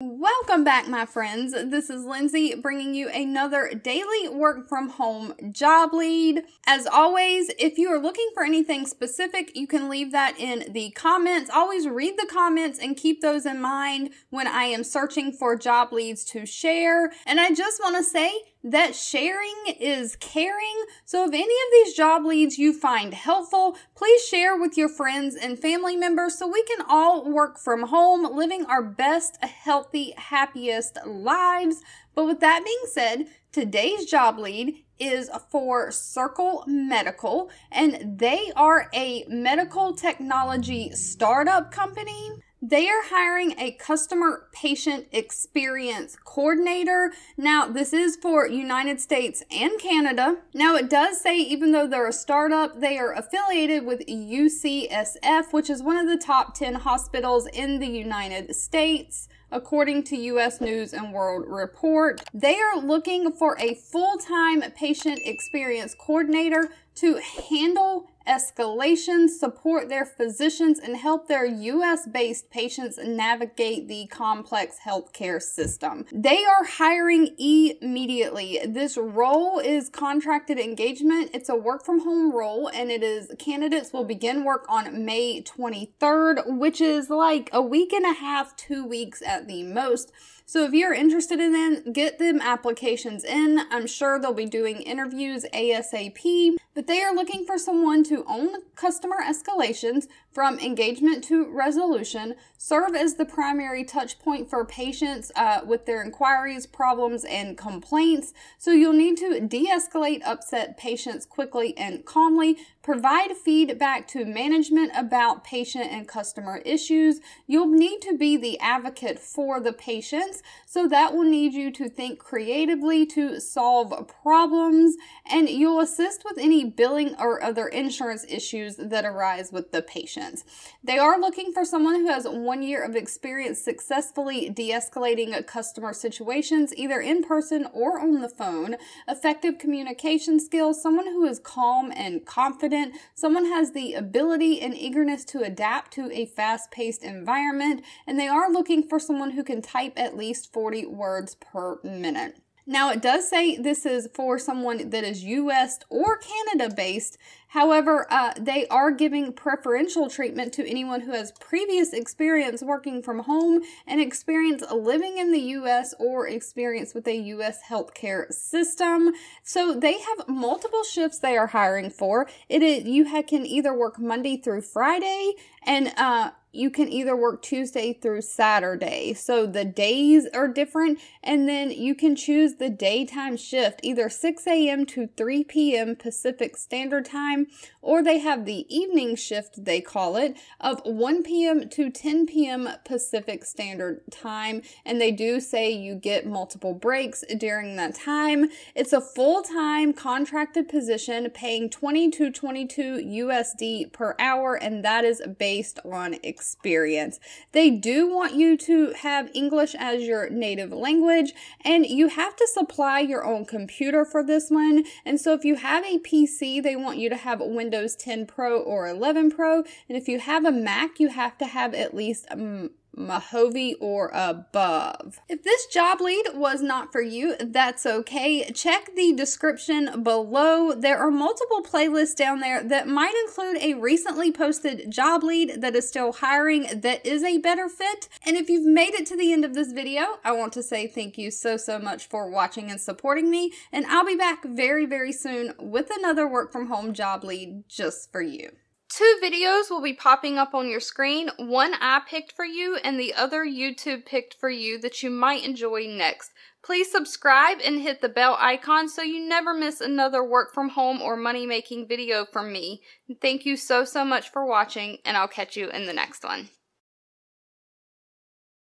Welcome back, my friends. This is Lindsay bringing you another daily work from home job lead. As always, if you are looking for anything specific, you can leave that in the comments. Always read the comments and keep those in mind when I am searching for job leads to share. And I just want to say, that sharing is caring. So if any of these job leads you find helpful, please share with your friends and family members so we can all work from home, living our best, healthy, happiest lives. But with that being said, today's job lead is for Circle Medical, and they are a medical technology startup company. They are hiring a customer patient experience coordinator. Now, this is for United States and Canada. Now, it does say even though they're a startup, they are affiliated with UCSF, which is one of the top 10 hospitals in the United States according to US News and World Report. They are looking for a full-time patient experience coordinator to handle escalations, support their physicians, and help their US based patients navigate the complex healthcare system. They are hiring immediately. This role is contracted engagement. It's a work from home role, and it is candidates will begin work on May 23rd, which is like a week and a half, two weeks at the most. So if you're interested in them, get them applications in. I'm sure they'll be doing interviews ASAP, but they are looking for someone to own customer escalations from engagement to resolution, serve as the primary touch point for patients uh, with their inquiries, problems, and complaints. So you'll need to de-escalate upset patients quickly and calmly, provide feedback to management about patient and customer issues. You'll need to be the advocate for the patients, so that will need you to think creatively to solve problems, and you'll assist with any billing or other insurance issues that arise with the They are looking for someone who has one year of experience successfully de escalating customer situations, either in person or on the phone, effective communication skills, someone who is calm and confident, someone has the ability and eagerness to adapt to a fast paced environment, and they are looking for someone who can type at least 40 words per minute. Now, it does say this is for someone that is US or Canada based. However, uh, they are giving preferential treatment to anyone who has previous experience working from home and experience living in the US or experience with a US healthcare system. So they have multiple shifts they are hiring for. It is, you can either work Monday through Friday and uh, you can either work Tuesday through Saturday. So the days are different, and then you can choose the daytime shift, either 6 a.m. to 3 p.m. Pacific Standard Time, or they have the evening shift, they call it, of 1 p.m. to 10 p.m. Pacific Standard Time. And they do say you get multiple breaks during that time. It's a full time contracted position paying 20 to 22 USD per hour, and that is based on experience. They do want you to have English as your native language, and you have to supply your own computer for this one. And so if you have a PC, they want you to have Windows 10 Pro or 11 Pro. And if you have a Mac, you have to have at least um, Mojave or above. If this job lead was not for you, that's okay. Check the description below. There are multiple playlists down there that might include a recently posted job lead that is still hiring that is a better fit. And if you've made it to the end of this video, I want to say thank you so, so much for watching and supporting me. And I'll be back very, very soon with another work from home job lead just for you. Two videos will be popping up on your screen. One I picked for you and the other YouTube picked for you that you might enjoy next. Please subscribe and hit the bell icon so you never miss another work from home or money making video from me. Thank you so, so much for watching and I'll catch you in the next one.